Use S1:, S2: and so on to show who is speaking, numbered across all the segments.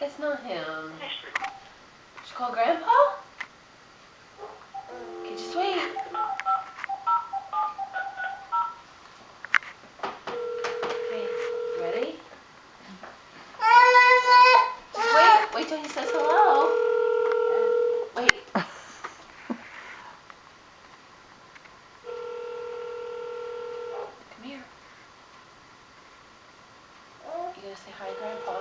S1: It's not him. Should call Grandpa? Okay, just wait. Okay, ready? Just wait. Wait till he says hello. Wait. Come here. You gonna say hi, Grandpa?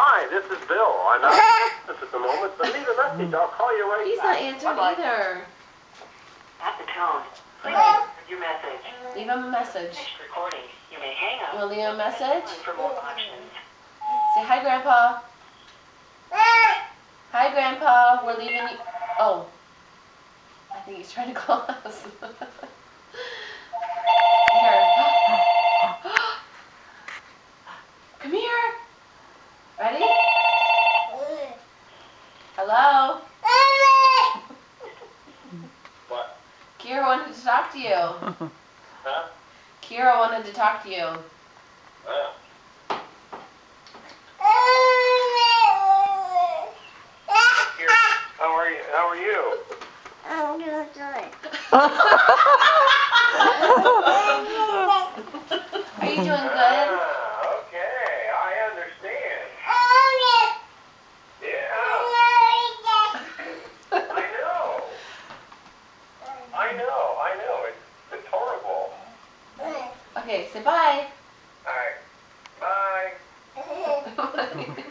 S2: Hi, this is Bill. I'm out of office at the moment, but leave a message. I'll um, call you right
S1: He's not answering
S2: Bye-bye.
S1: either.
S3: At the tone, please record your message.
S1: Leave him a message.
S3: Finish recording. You may hang up.
S1: You wanna leave him a message?
S3: For more options.
S1: Say hi, Grandpa. Hi, Grandpa. We're leaving you. Oh. I think he's trying to call us. here. Come here. Ready? Hello?
S2: What?
S1: Keira wanted to talk to you.
S2: Huh?
S1: Keira wanted to talk to you.
S2: Uh, here. How are you? How are you?
S1: Are you doing good?
S2: know, I know. It's, it's horrible.
S1: Okay, say bye. All right. Bye.